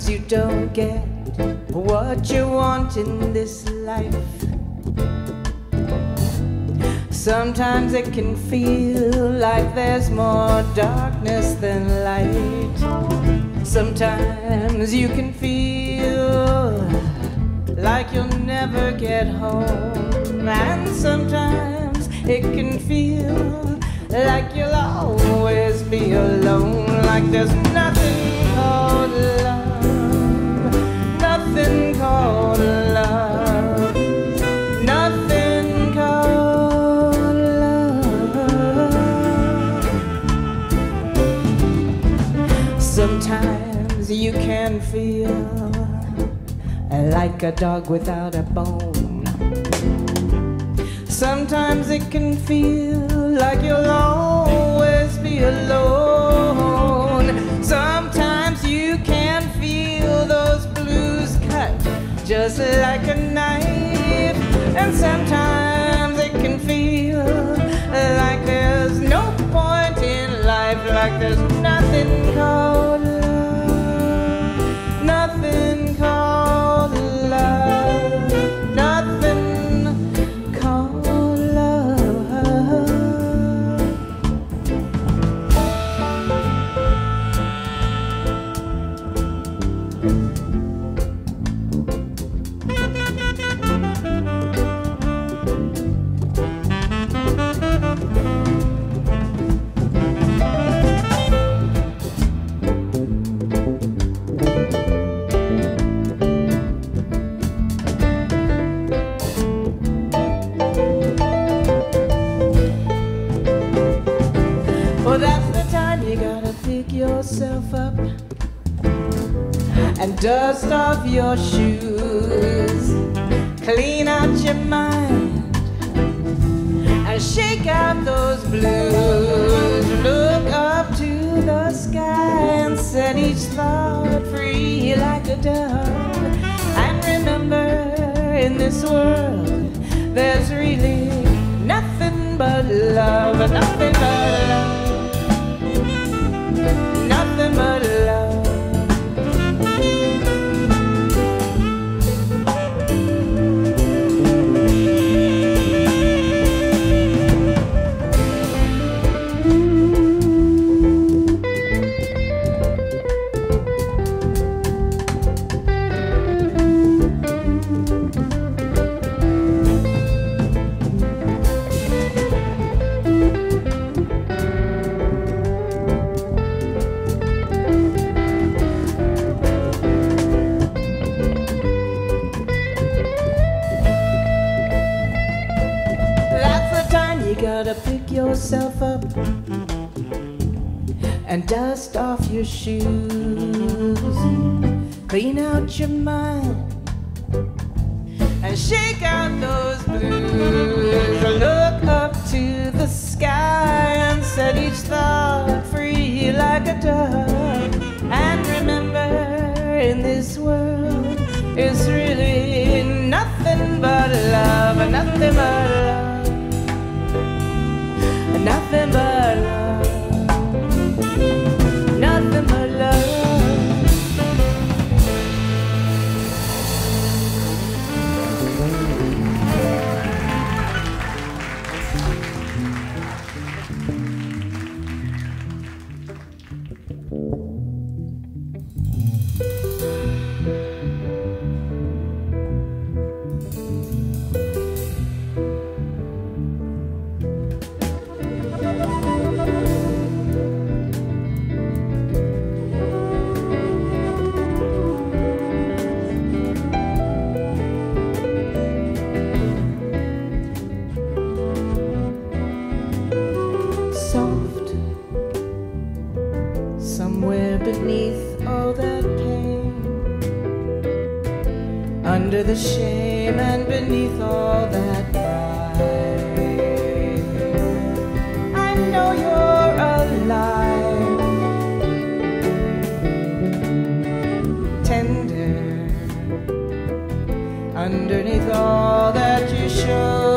Sometimes you don't get what you want in this life. Sometimes it can feel like there's more darkness than light. Sometimes you can feel like you'll never get home. And sometimes it can feel like you'll always be alone. Like there's nothing called love, nothing called love, nothing called love. Sometimes you can feel like a dog without a bone. Sometimes it can feel like you'll always be alone. Like a knife. And sometimes it can feel like there's no point in life, like there's nothing called dust off your shoes, clean out your mind, and shake out those blues. Look up to the sky and set each thought free like a dove. And remember, in this world, there's really nothing but love, nothing your shoes, clean out your mind, Soft, somewhere beneath all that pain, under the shame and beneath all that pride. I know you're alive, tender, underneath all that you show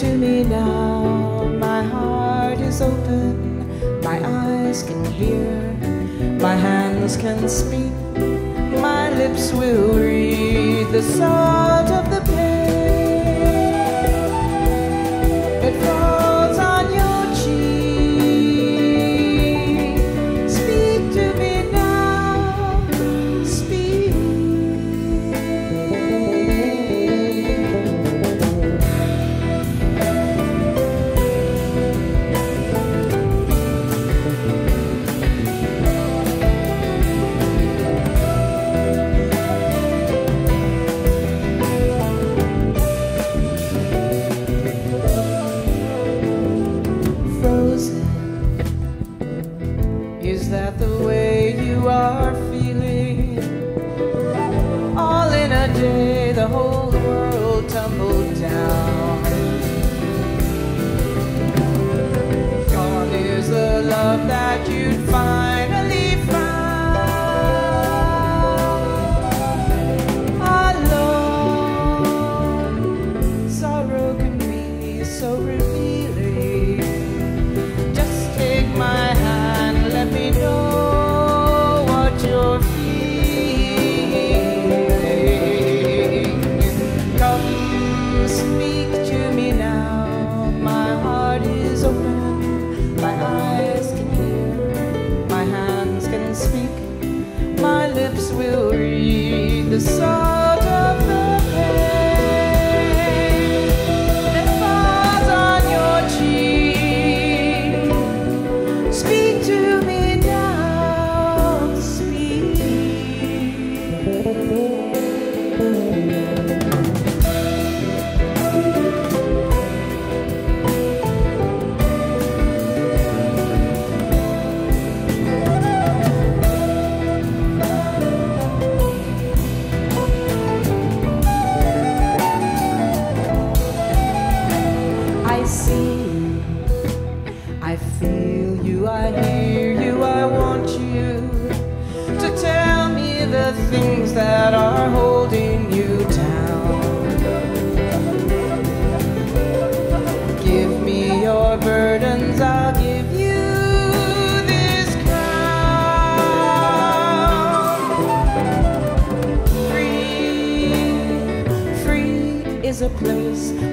to me now. My heart is open, my eyes can hear, my hands can speak, my lips will read the salt of the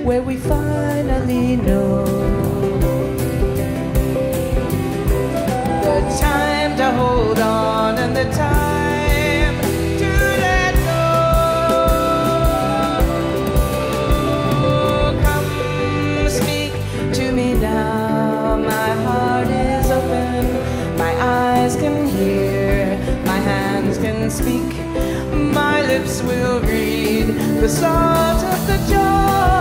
where we finally know. The time to hold on and the time to let go. Oh, come speak to me now. My heart is open, my eyes can hear, my hands can speak, my lips will read the salt of the joy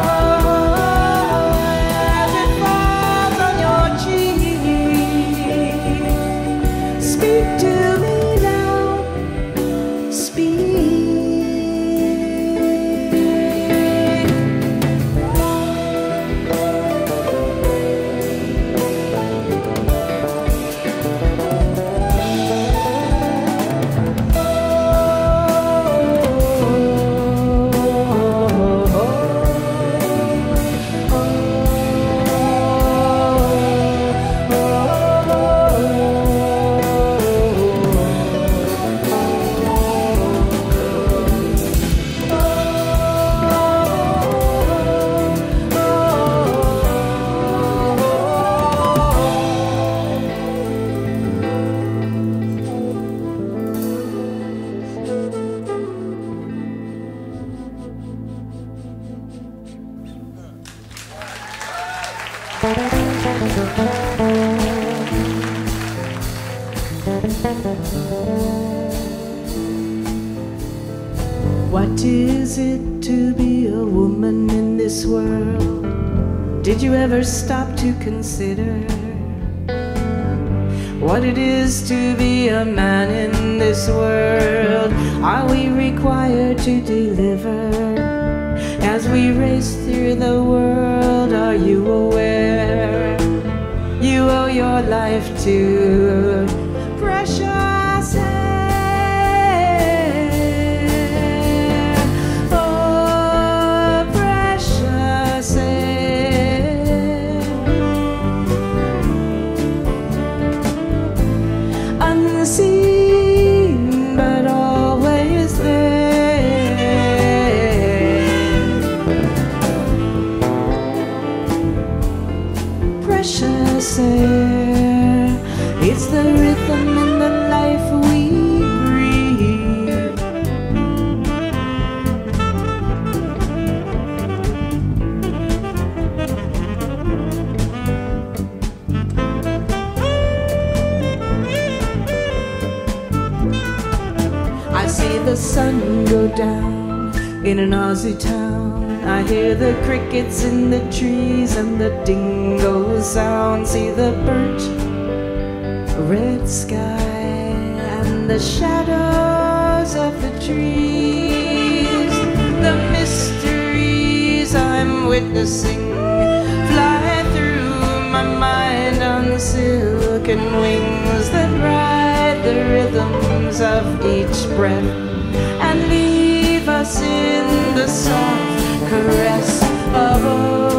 consider what it is to be a man in this world? Are we required to deliver as we race through the world? Are you aware you owe your life to the sun go down in an Aussie town. I hear the crickets in the trees and the dingoes sound. See the birch, red sky, and the shadows of the trees. The mysteries I'm witnessing fly through my mind on silken wings that ride the rhythms of each breath and leave us in the soft caress of